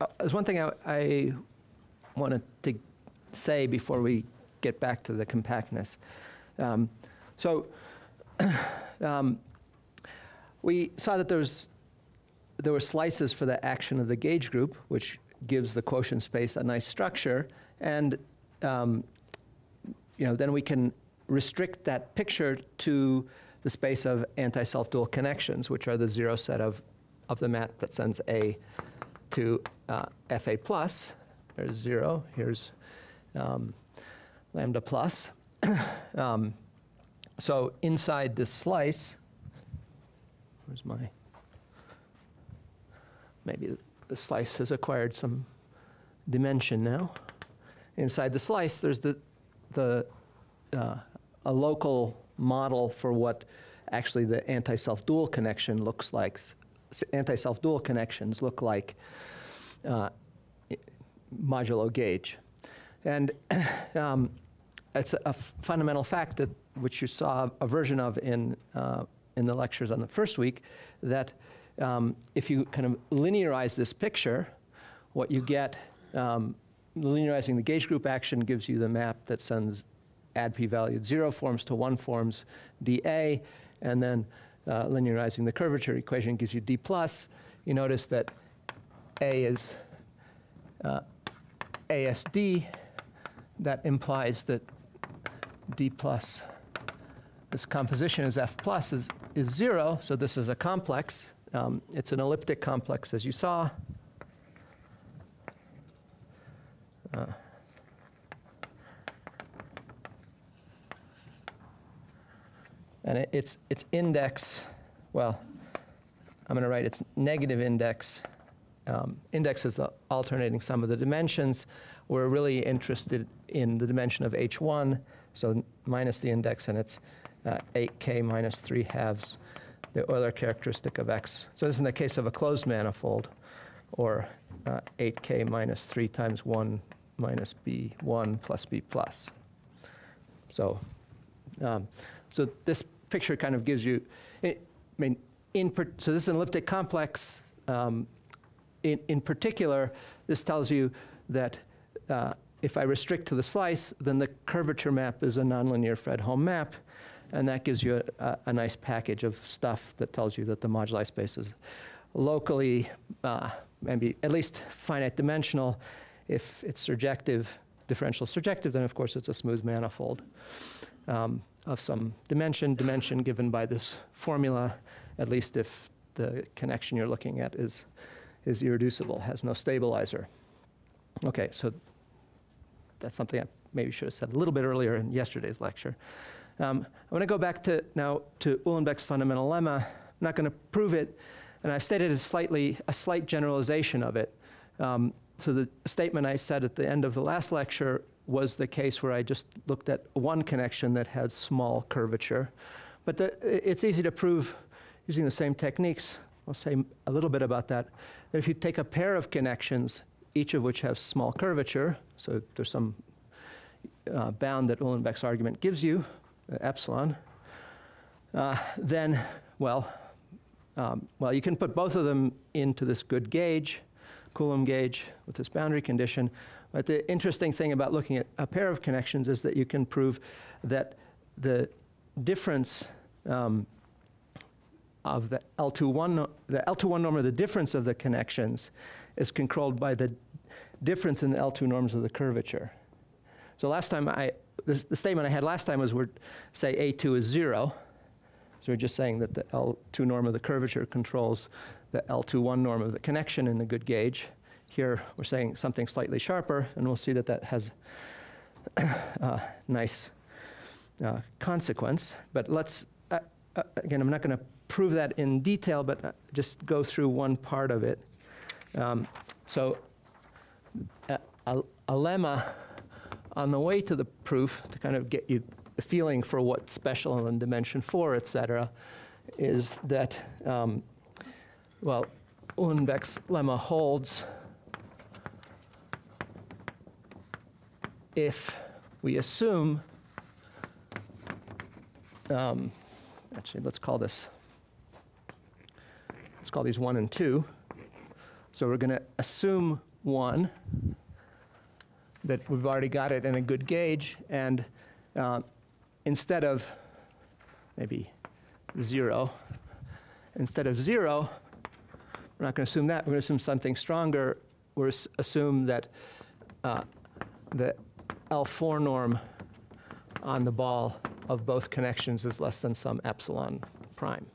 uh, there's one thing I, I wanted to say before we get back to the compactness. Um, so um, we saw that there was there were slices for the action of the gauge group, which gives the quotient space a nice structure, and um, you know then we can restrict that picture to the space of anti-self-dual connections, which are the zero set of of the map that sends A to uh, FA plus. There's zero. Here's um, lambda plus. um, so inside this slice, where's my, maybe the slice has acquired some dimension now. Inside the slice, there's the, the uh, a local model for what actually the anti-self-dual connection looks like. Anti-self-dual connections look like uh, modulo gauge. And um, it's a, fundamental fact that, which you saw a version of in, uh, in the lectures on the first week, that um, if you kind of linearize this picture, what you get, um, linearizing the gauge group action gives you the map that sends ad P-valued zero forms to one forms dA, and then uh, linearizing the curvature equation gives you d plus. You notice that A is uh, ASD, that implies that D plus, this composition is F plus, is, is zero, so this is a complex. Um, it's an elliptic complex, as you saw. Uh, and it, its, its index, well, I'm going to write its negative index um, index is the alternating sum of the dimensions. We're really interested in the dimension of h1, so minus the index, and it's uh, 8k minus 3 halves the Euler characteristic of x. So this is in the case of a closed manifold, or uh, 8k minus 3 times 1 minus b1 plus b plus. So, um, so this picture kind of gives you, I mean, in per, so this is an elliptic complex. Um, in, in particular, this tells you that uh, if I restrict to the slice, then the curvature map is a nonlinear Fredholm map, and that gives you a, a, a, nice package of stuff that tells you that the moduli space is locally, uh, maybe at least finite dimensional. If it's surjective, differential surjective, then of course it's a smooth manifold um, of some dimension, dimension given by this formula, at least if the connection you're looking at is is irreducible, has no stabilizer. Okay, so that's something I maybe should have said a little bit earlier in yesterday's lecture. Um, I want to go back to now to Uhlenbeck's fundamental lemma. I'm not going to prove it, and I've stated a slightly a slight generalization of it. Um, so the statement I said at the end of the last lecture was the case where I just looked at one connection that had small curvature. But the, it's easy to prove using the same techniques. I'll say a little bit about that that if you take a pair of connections, each of which has small curvature, so there's some uh, bound that Uhlenbeck's argument gives you, uh, epsilon, uh, then, well, um, well, you can put both of them into this good gauge, Coulomb gauge with this boundary condition. But the interesting thing about looking at a pair of connections is that you can prove that the difference um, of the L21, the L21 norm of the difference of the connections is controlled by the difference in the L2 norms of the curvature. So last time I, the, the statement I had last time was we're, say A2 is zero. So we're just saying that the L2 norm of the curvature controls the L21 norm of the connection in the good gauge. Here we're saying something slightly sharper, and we'll see that that has a nice uh, consequence. But let's, uh, uh, again, I'm not going to prove that in detail, but uh, just go through one part of it. Um, so a, a, a, lemma on the way to the proof to kind of get you a feeling for what's special in dimension four, et cetera, is that, um, well, Uhlenbeck's lemma holds if we assume, um, actually, let's call this let's call these one and two. So we're going to assume 1, that we've already got it in a good gauge, and uh, instead of maybe 0, instead of 0, we're not going to assume that, we're going to assume something stronger. We're assume that uh, the L4 norm on the ball of both connections is less than some epsilon prime.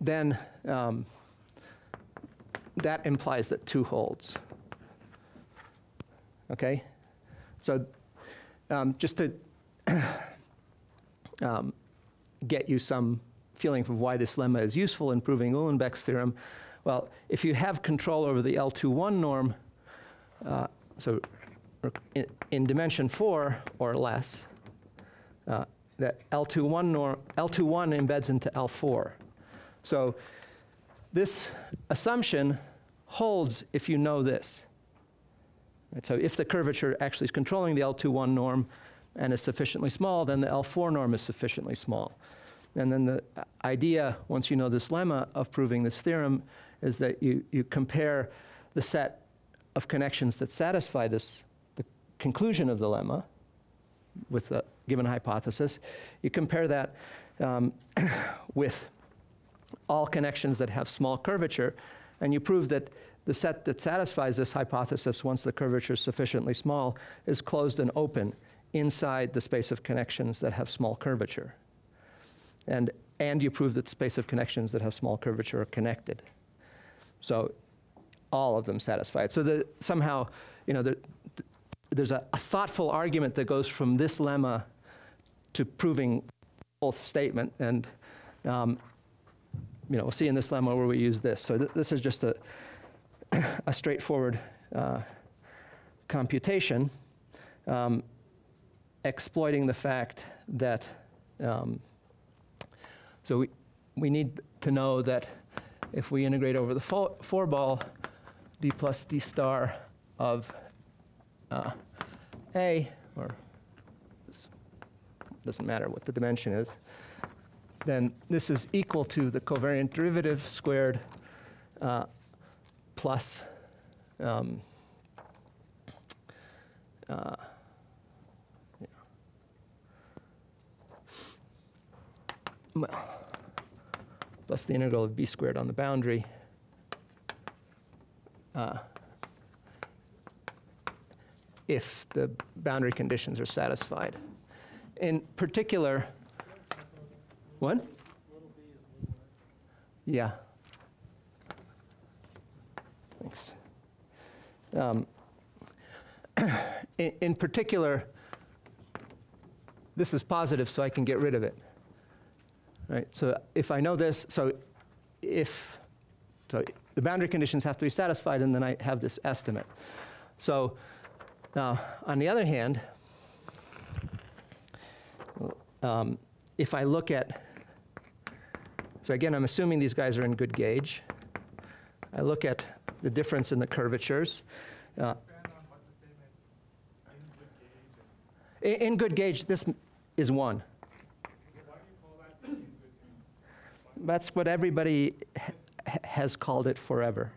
Then um, that implies that 2 holds. Okay? So um, just to um, get you some feeling of why this lemma is useful in proving Uhlenbeck's theorem, well, if you have control over the L21 norm, uh, so in, in dimension 4 or less, uh, that L21 norm, L21 embeds into L4. So this assumption holds if you know this. Right, so if the curvature actually is controlling the L21 norm and is sufficiently small, then the L4 norm is sufficiently small. And then the idea, once you know this lemma of proving this theorem, is that you, you compare the set of connections that satisfy this, the conclusion of the lemma with the given hypothesis. You compare that um, with all connections that have small curvature, and you prove that the set that satisfies this hypothesis once the curvature is sufficiently small is closed and open inside the space of connections that have small curvature. And, and you prove that space of connections that have small curvature are connected. So all of them satisfy it. So the, somehow, you know, the, there's a, a thoughtful argument that goes from this lemma to proving both statement. And, um, you know, we'll see in this lemma where we use this. So th- this is just a, a straightforward uh, computation um, exploiting the fact that, um, so we, we need to know that if we integrate over the fo- four ball, d plus d star of uh, a, or doesn't matter what the dimension is, then this is equal to the covariant derivative squared uh, plus um, uh, well, plus the integral of b squared on the boundary. Uh, if the boundary conditions are satisfied. In particular, what? Yeah. Thanks. Um, in, in particular, this is positive, so I can get rid of it. Right? So if I know this, so if so the boundary conditions have to be satisfied, and then I have this estimate. So now, on the other hand, um, if I look at, so again, I'm assuming these guys are in good gauge. I look at the difference in the curvatures. Uh, in, in good gauge, this is one. That's what everybody ha- has called it forever.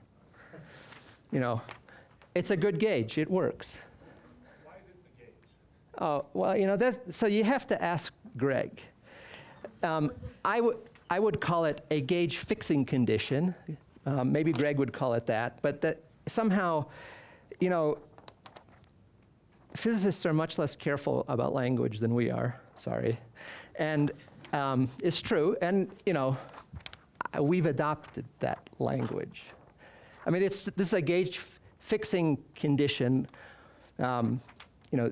You know, it's a good gauge, it works. Why is it the gauge? Oh, well, you know, that's, so you have to ask Greg. Um, I, would I would call it a gauge fixing condition. Um, maybe Greg would call it that, but that somehow, you know, physicists are much less careful about language than we are, sorry. And um, it's true, and, you know, we've adopted that language. I mean, it's, this is a gauge fixing condition. Um, you know,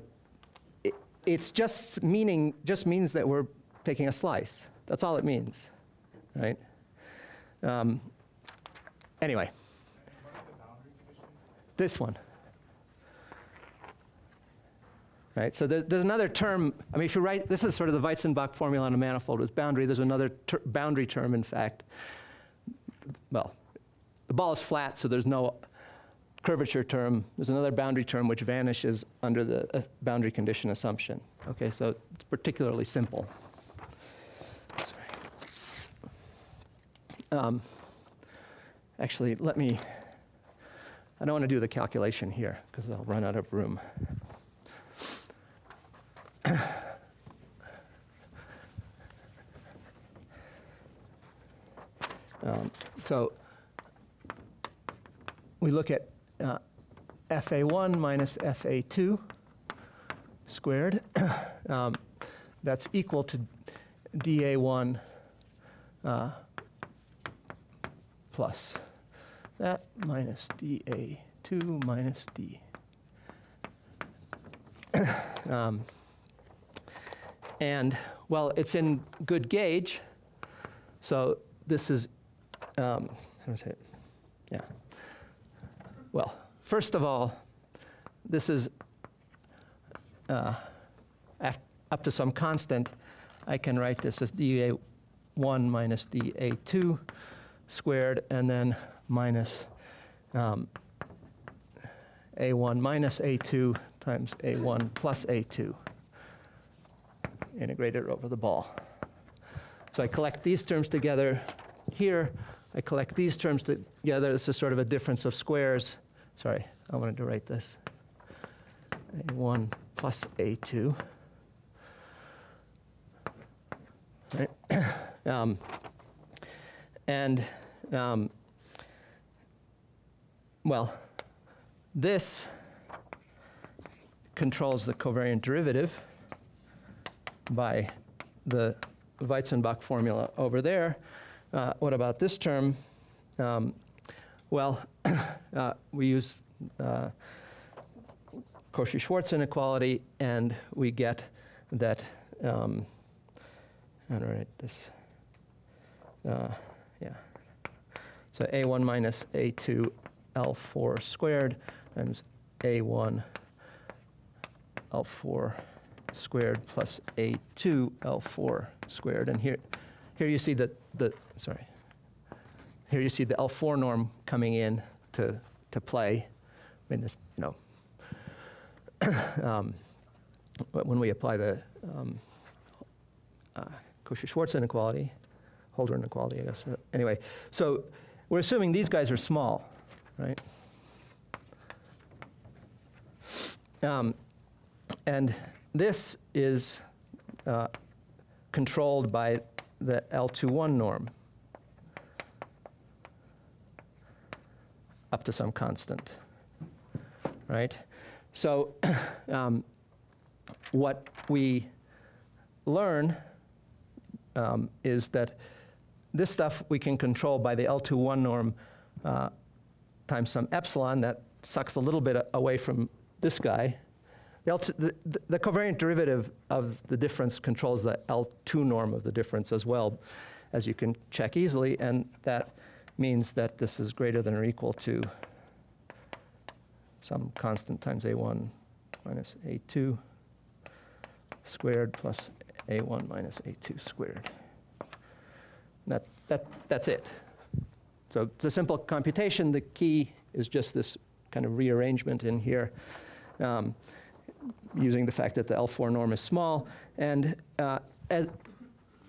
it, it's just meaning, just means that we're taking a slice. That's all it means, right? Um, anyway, this one. Right, so there, there's another term. I mean, if you write, this is sort of the Weitzenböck formula on a manifold with boundary. There's another ter- boundary term, in fact. Well, the ball is flat, so there's no curvature term. There's another boundary term which vanishes under the uh, boundary condition assumption. Okay, so it's particularly simple. Sorry. um, actually, let me, I don't want to do the calculation here because I'll run out of room. Um, So we look at uh, FA1 minus FA2 squared. Um, That's equal to DA1 uh, plus that minus DA2 minus D. Um, And, well, it's in good gauge, so this is, um, how do I say it? Yeah. Well, first of all, this is uh, up to some constant. I can write this as dA1 minus dA2 squared, and then minus um, A1 minus A2 times A1 plus A2, integrated over the ball. So I collect these terms together here. I collect these terms together. This is sort of a difference of squares. Sorry, I wanted to write this. A1 plus A2. Right? Um, and, um, well, this controls the covariant derivative by the Weitzenböck formula over there. Uh, what about this term? Um, well, uh, we use uh, Cauchy-Schwarz inequality, and we get that. Um, I write this? Uh, yeah. So a1 minus a2 L4 squared times a1 L4 squared plus a2 L4 squared. And here, here you see that the, sorry, here you see the L4 norm coming in to, to play. I mean, this, you know, um, when we apply the um, uh, Cauchy-Schwarz inequality, Holder inequality, I guess. Anyway, so we're assuming these guys are small, right? Um, and this is uh, controlled by the L21 norm up to some constant, right? So um, what we learn um, is that this stuff we can control by the L21 norm uh, times some epsilon that sucks a little bit away from this guy. The, L2, the, the, covariant derivative of the difference controls the L2 norm of the difference as well, as you can check easily, and that means that this is greater than or equal to some constant times A1 minus A2 squared plus A1 minus A2 squared. That, that, that's it. So it's a simple computation. The key is just this kind of rearrangement in here um, using the fact that the L4 norm is small. And uh, as,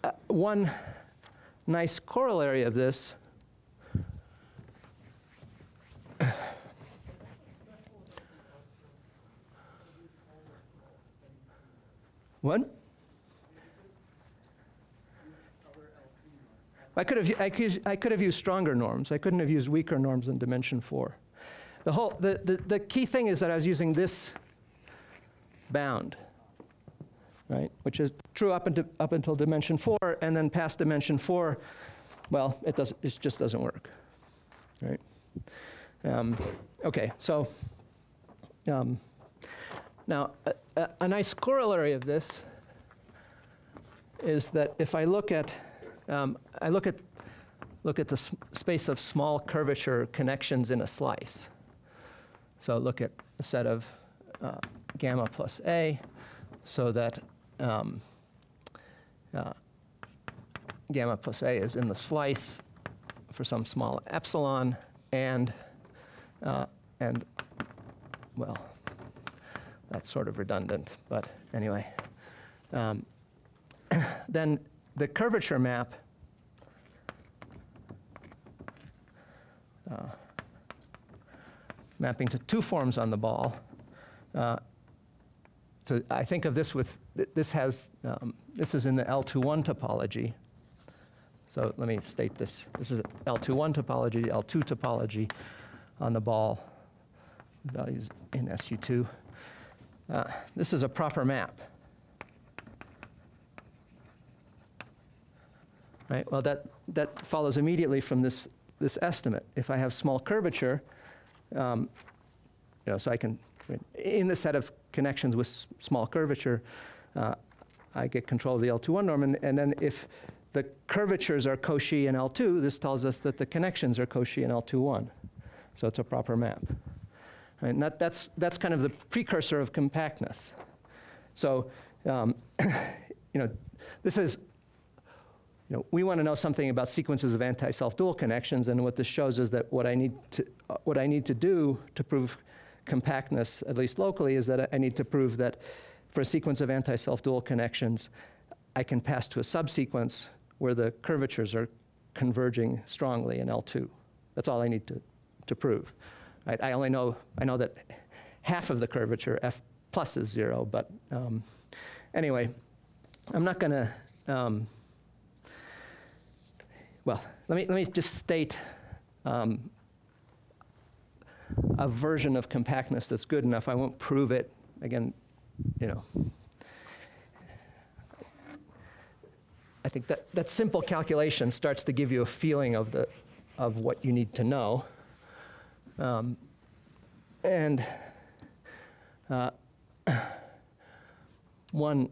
uh, one nice corollary of this What? I could, have, I, could, I could have used stronger norms. I couldn't have used weaker norms in dimension four. The, whole, the, the, the key thing is that I was using this bound, right? Which is true up, into, up until dimension four, and then past dimension four, well, it, does, it just doesn't work, right? Um, okay, so um, now a, a, nice corollary of this is that if I look at um, I look at, look at the space of small curvature connections in a slice. So look at a set of uh, gamma plus A so that um, uh, gamma plus A is in the slice for some small epsilon and, uh, and well, that's sort of redundant, but anyway. Um, then the curvature map uh, mapping to two forms on the ball. Uh, so I think of this with, th- this has, um, this is in the L21 topology. So let me state this. This is L21 topology, L2 topology on the ball, values in SU2. Uh, This is a proper map. Right, well, that, that follows immediately from this, this estimate. If I have small curvature, um, you know, so I can, in the set of connections with small curvature, uh, I get control of the L21 norm, and, and then if the curvatures are Cauchy and L2, this tells us that the connections are Cauchy and L21. So it's a proper map. Right, and that, that's, that's kind of the precursor of compactness. So, um, you know, this is, you know, we want to know something about sequences of anti-self dual connections, and what this shows is that what I need to, uh, what I need to do to prove compactness, at least locally, is that I- need to prove that for a sequence of anti-self dual connections, I can pass to a subsequence where the curvatures are converging strongly in L2. That's all I need to, to prove. Right? I only know, I know that half of the curvature, F plus is zero, but um, anyway, I'm not going to, um, well, let me, let me just state um, a version of compactness that's good enough. I won't prove it. Again, you know. I think that, that simple calculation starts to give you a feeling of, the, of what you need to know. Um, and uh, one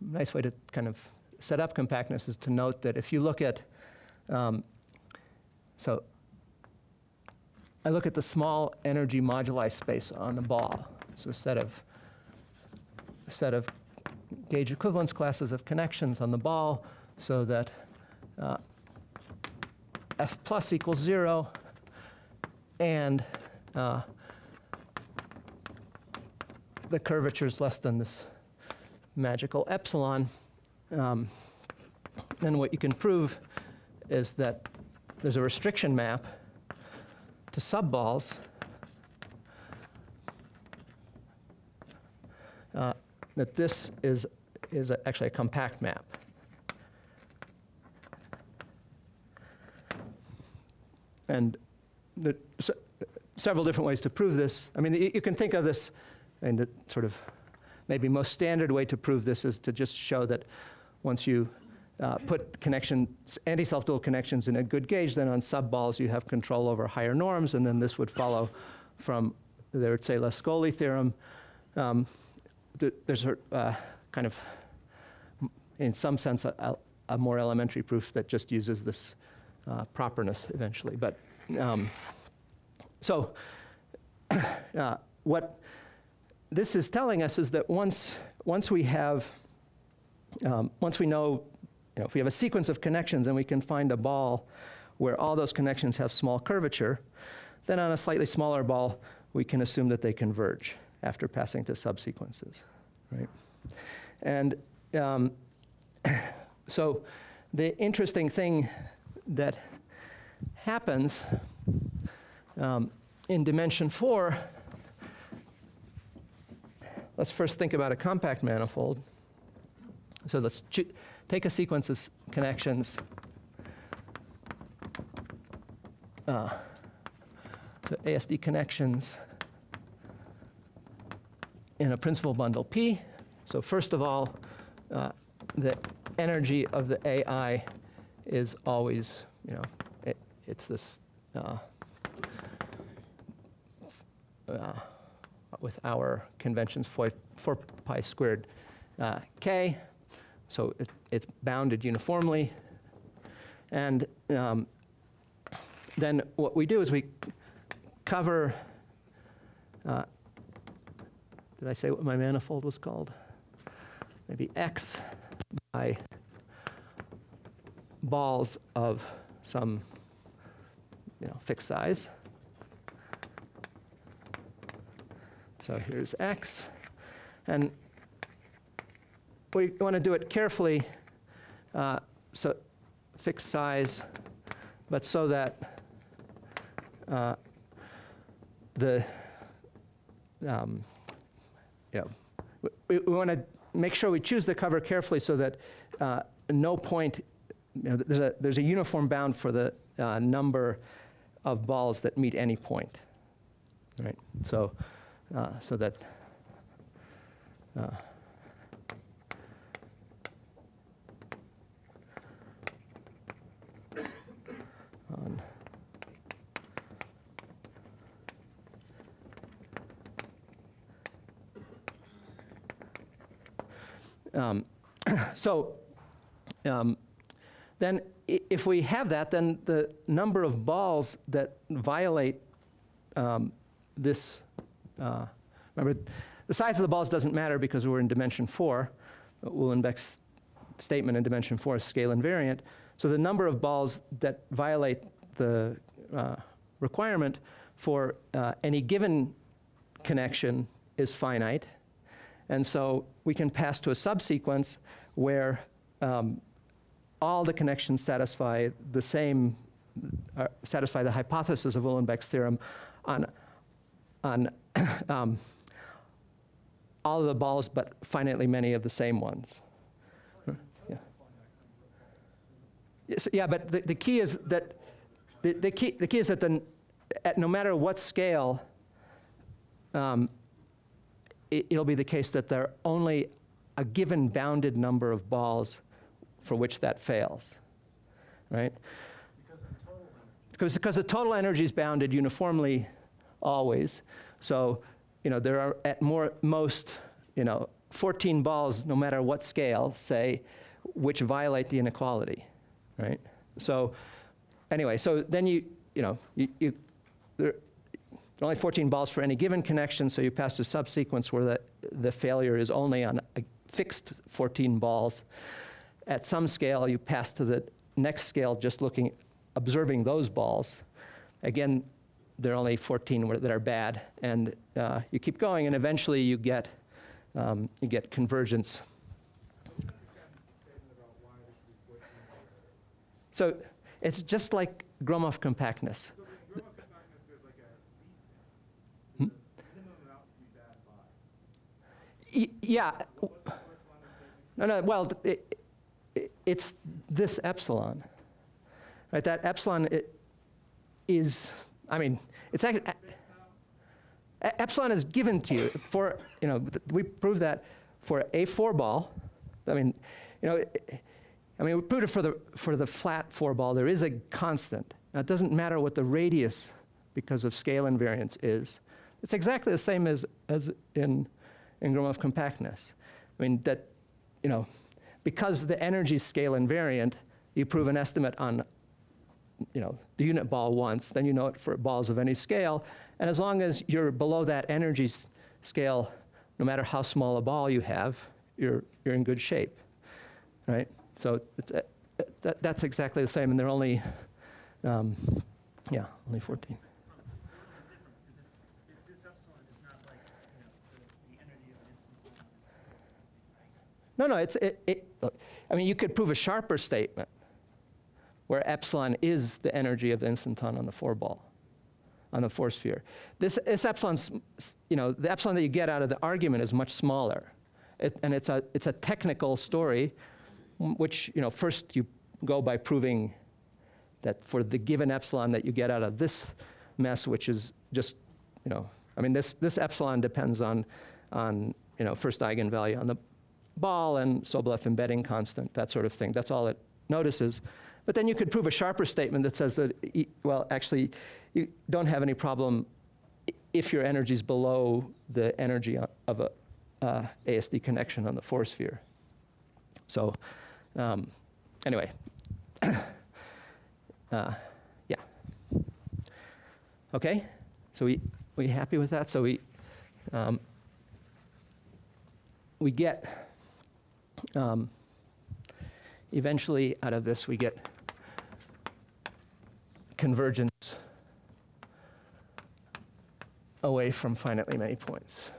nice way to kind of set up compactness is to note that if you look at, um, so I look at the small energy moduli space on the ball. So a set of, a set of gauge equivalence classes of connections on the ball so that uh, F plus equals zero and uh, the curvature is less than this magical epsilon. Um, then what you can prove is that there's a restriction map to subballs uh, that this is, is a, actually a compact map. And several different ways to prove this. I mean, you, can think of this, and the sort of maybe most standard way to prove this is to just show that once you uh, put connections, anti-self dual connections in a good gauge, then on subballs you have control over higher norms, and then this would follow from the Arzelà-Ascoli theorem. Um, th- there's a uh, kind of, in some sense, a, a- a more elementary proof that just uses this uh, properness eventually. But um, so, uh, what this is telling us is that once once we have um, once we know, you know, if we have a sequence of connections and we can find a ball where all those connections have small curvature, then on a slightly smaller ball, we can assume that they converge after passing to subsequences, right? And um, so the interesting thing that happens um, in dimension four, let's first think about a compact manifold. So let's take a sequence of connections. Uh, so ASD connections in a principal bundle P. So first of all, uh, the energy of the AI is always, you know, it's this uh, uh, with our conventions for 4 pi squared uh, k. So it, it's bounded uniformly. And um, then what we do is we cover, uh, did I say what my manifold was called? Maybe X by balls of some, you know, fixed size. So here's X. And we want to do it carefully, uh, so fixed size, but so that uh, the, um, you know, we, we want to make sure we choose the cover carefully so that uh, no point, you know, there's a, there's a uniform bound for the uh, number of balls that meet any point, right? So, uh, so that, uh, Um, so um, then if we have that, then the number of balls that violate um, this, uh, remember, the size of the balls doesn't matter because we're in dimension four. Uhlenbeck's statement in dimension four is scale invariant. So the number of balls that violate the uh, requirement for uh, any given connection is finite. And so we can pass to a subsequence where um, all the connections satisfy the same, uh, satisfy the hypothesis of Uhlenbeck's theorem on, on um, all of the balls, but finitely many of the same ones. Yeah. Yeah, but the, the key is that the, the, key, the key is that the, at no matter what scale, um, it, it'll be the case that there are only a given bounded number of balls for which that fails, right? Because, because the total energy is bounded uniformly always. So, you know, there are at more, most, you know, 14 balls, no matter what scale, say, which violate the inequality, right? So, anyway, so then you, you know, you, you there, there are only 14 balls for any given connection, so you pass to subsequence where the, the failure is only on a fixed 14 balls. At some scale, you pass to the next scale just looking, observing those balls. Again, there are only 14 that are bad, and uh, you keep going, and eventually you get, um, you get convergence. So it's just like Gromov compactness. So Gromov compactness, like a least, there's a minimum amount to be bad by. Y- Yeah, What's the first line of statement? No, no, well, it, it's this epsilon, right? That epsilon is, I mean, it's actually, epsilon is given to you for, you know, we proved that for a four ball. I mean, you know, I mean, we proved it for the, for the flat four ball. There is a constant. Now, it doesn't matter what the radius, because of scale invariance, is. It's exactly the same as, as in, in Gromov compactness. I mean, that, you know, because the energy scale invariant, you prove an estimate on, you know, the unit ball once, then you know it for balls of any scale. And as long as you're below that energy scale, no matter how small a ball you have, you're, you're in good shape, right? So it's, uh, that, that's exactly the same, and they're only, um, yeah, only 14. Tom, it's, it's a little bit different because it's, it- this epsilon is not like, you know, the, the energy of an instanton on this right? No, no, it's, it, it, I mean, you could prove a sharper statement where epsilon is the energy of the instanton on the four ball, on the four sphere. This, this epsilon's, you know, the epsilon that you get out of the argument is much smaller. It, and it's a, it's a technical story, which, you know, first you go by proving that for the given epsilon that you get out of this mess, which is just, you know, I mean, this, this epsilon depends on, on, you know, first eigenvalue on the ball and Sobolev embedding constant, that sort of thing. That's all it notices. But then you could prove a sharper statement that says that, well, actually, you don't have any problem if your energy is below the energy of a uh, ASD connection on the four sphere. So, um, anyway, uh, yeah. Okay, so we we happy with that? So we um, we get um, eventually out of this we get convergence away from finitely many points.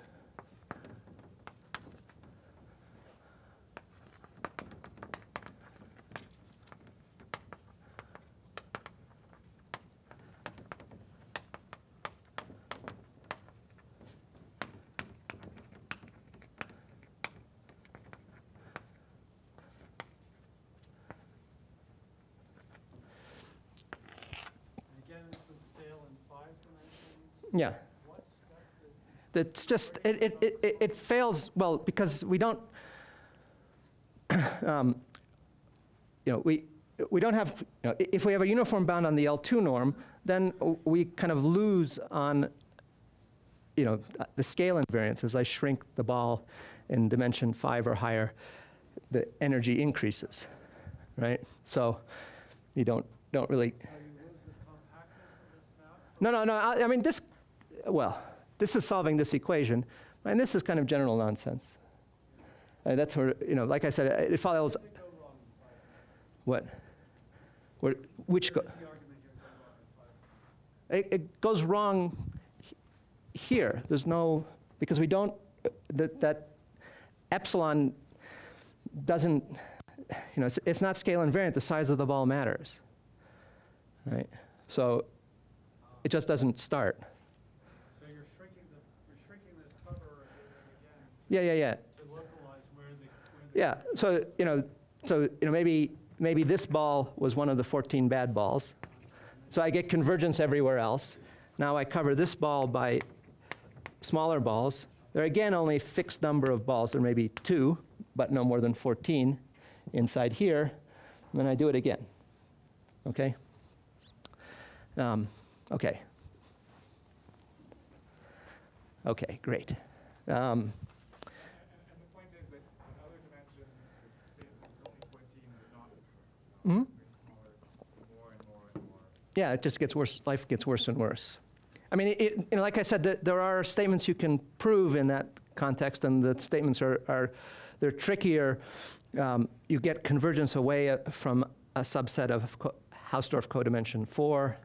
Yeah. That's just, it, it, it- it, it fails, well, because we don't, um, you know, we, we don't have, you know, if we have a uniform bound on the L2 norm, then we kind of lose on, you know, the scale invariance. As I shrink the ball in dimension five or higher, the energy increases, right? So you don't, don't really, no, no, no. I, I mean, this, well, this is solving this equation, and this is kind of general nonsense. Uh, that's where, you know, like I said, it follows. What? Where, which go, it, it goes wrong here. There's no, because we don't, that, that epsilon doesn't, you know, it's, it's not scale invariant. The size of the ball matters, right? So it just doesn't start. So you're shrinking the, you're shrinking this cover again and Yeah, yeah, yeah. to localize where the, where the. Yeah, so, you know, so, you know, maybe, maybe this ball was one of the 14 bad balls. So I get convergence everywhere else. Now I cover this ball by smaller balls. There are again only a fixed number of balls. There may be two, but no more than 14 inside here. And then I do it again. Okay? Um, okay. Okay, great. Um, And, and and the point is that in other dimensions, the statement is only fourteen, but not, more. Yeah, it just gets worse. Life gets worse and worse. I mean, it, you know, like I said, th- there are statements you can prove in that context, and the statements are, are they're trickier. Um, you get convergence away uh, from a subset of co- Hausdorff codimension four,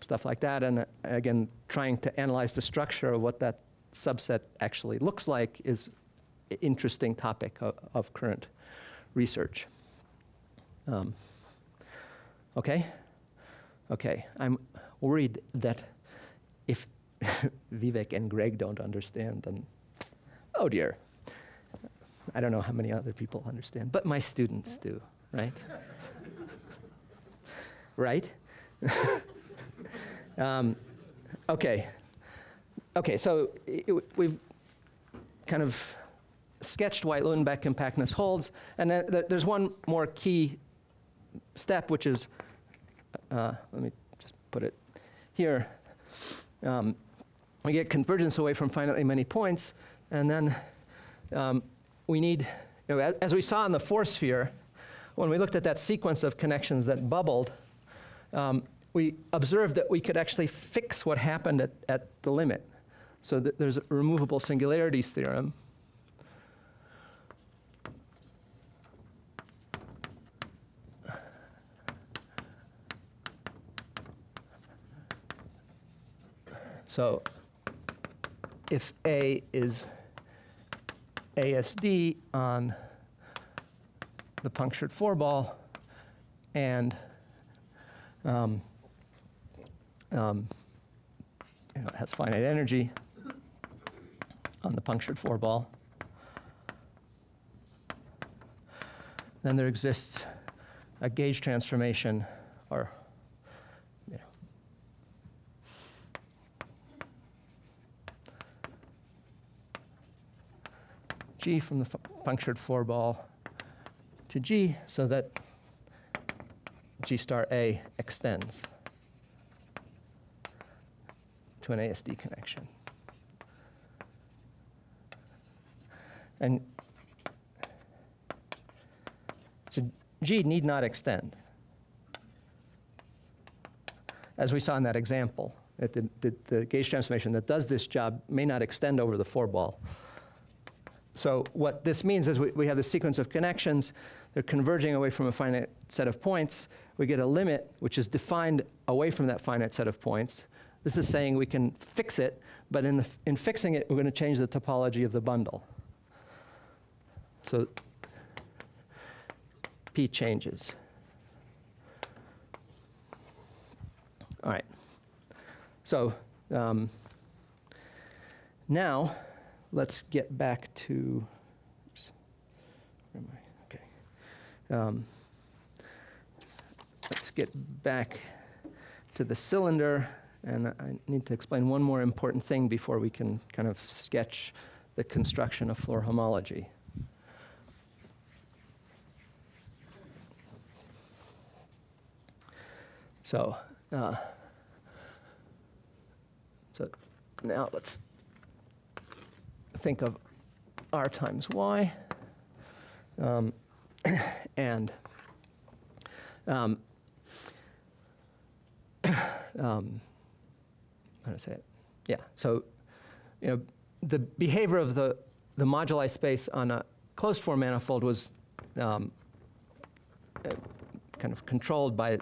stuff like that, and uh, again, trying to analyze the structure of what that subset actually looks like is interesting topic of, of current research. Um, okay. Okay, I'm worried that if Vivek and Greg don't understand, then, oh dear. I don't know how many other people understand, but my students do, right? right? um, okay. Okay, so i- i- we've kind of sketched why Uhlenbeck compactness holds, and then th- there's one more key step, which is uh, let me just put it here. Um, we get convergence away from finitely many points, and then um, we need, you know, as, as we saw in the four sphere, when we looked at that sequence of connections that bubbled, um, we observed that we could actually fix what happened at, at the limit. So that there's a removable singularities theorem. So if A is ASD on the punctured four ball and um, um, you know, it has finite energy on the punctured four ball, then there exists a gauge transformation or G from the punctured four ball to G so that G star A extends to an ASD connection. And so G need not extend. As we saw in that example, that the, the, the gauge transformation that does this job may not extend over the four ball. So what this means is we, we have this sequence of connections. They're converging away from a finite set of points. We get a limit, which is defined away from that finite set of points. This is saying we can fix it, but in, the, in fixing it, we're going to change the topology of the bundle. So P changes. All right. So um, now let's get back to. oops, where am I? Okay. Um, let's get back to the cylinder And I need to explain one more important thing before we can kind of sketch the construction of Floer homology. So, uh, so now let's think of r times y. Um, and um, um, how to say it? Yeah. So, you know, the behavior of the the moduli space on a closed four manifold was um, uh, kind of controlled by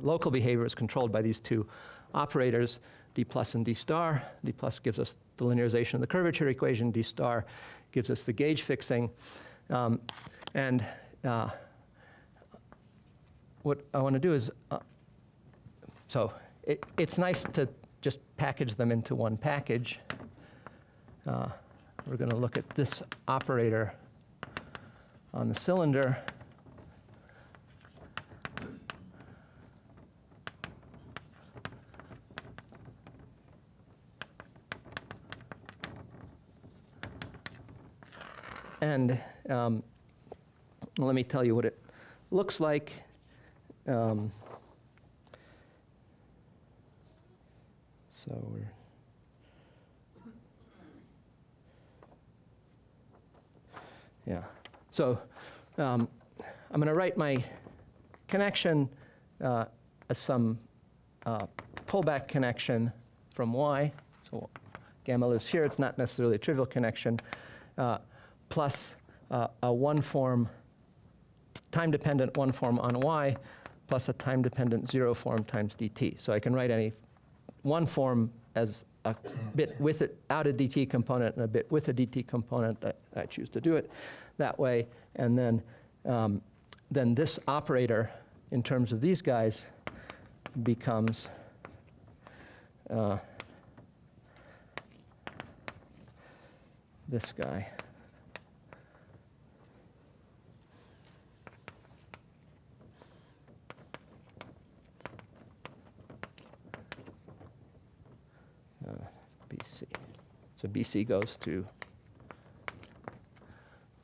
local behavior is controlled by these two operators, d plus and d star. d plus gives us the linearization of the curvature equation. d star gives us the gauge fixing. Um, and uh, what I want to do is, uh, so it, it's nice to just package them into one package. Uh, we're going to look at this operator on the cylinder. And um, let me tell you what it looks like. Um, so we're. Yeah. So um, I'm going to write my connection uh, as some uh, pullback connection from y. So gamma lives here. It's not necessarily a trivial connection. Uh, plus uh, a one form, time dependent one form on y, plus a time dependent zero form times dt. So I can write any one form as a bit with it out a dt component and a bit with a dt component. I, I choose to do it that way. And then, um, then this operator, in terms of these guys, becomes uh, this guy. uh, BC. So BC goes to,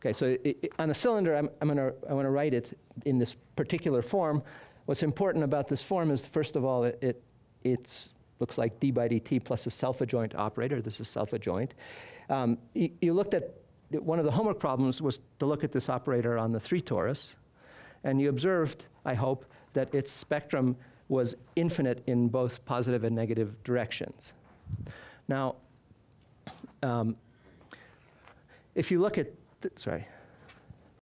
okay, so i i on the cylinder, I'm, I'm gonna, I wanna write it in this particular form. What's important about this form is, first of all, it, it it's, looks like d by dt plus a self-adjoint operator. This is self-adjoint. Um, you, you looked at, one of the homework problems was to look at this operator on the three torus, and you observed, I hope, that its spectrum was infinite in both positive and negative directions. Now, um, if you look at, sorry,